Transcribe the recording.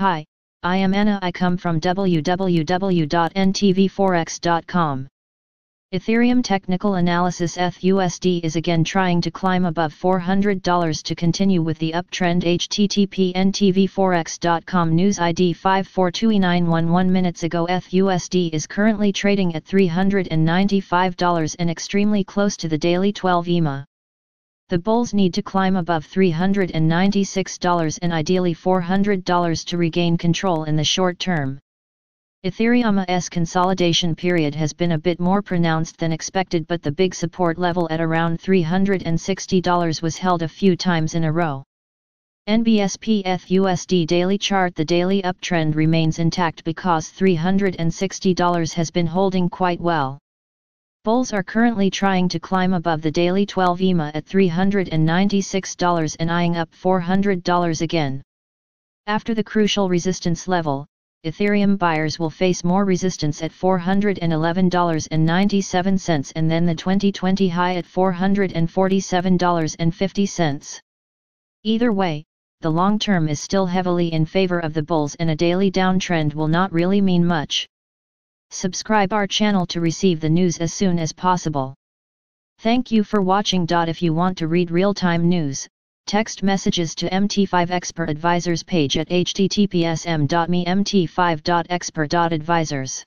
Hi, I am Anna. I come from www.ntvforex.com. Ethereum Technical Analysis ETHUSD is again trying to climb above $400 to continue with the uptrend http ntvforex.com news ID 542911 minutes ago ETHUSD is currently trading at $395 and extremely close to the daily 12 EMA. The bulls need to climb above $396 and ideally $400 to regain control in the short term. Ethereum's consolidation period has been a bit more pronounced than expected but the big support level at around $360 was held a few times in a row. NBSP USD daily chart The daily uptrend remains intact because $360 has been holding quite well. Bulls are currently trying to climb above the daily 12 EMA at $396 and eyeing up $400 again. After the crucial resistance level, Ethereum buyers will face more resistance at $411.97 and then the 2020 high at $447.50. Either way, the long term is still heavily in favor of the bulls and a daily downtrend will not really mean much. Subscribe our channel to receive the news as soon as possible. Thank you for watching. If you want to read real-time news, text messages to MT5 Expert Advisors page at https m.me mt5.expert.advisors.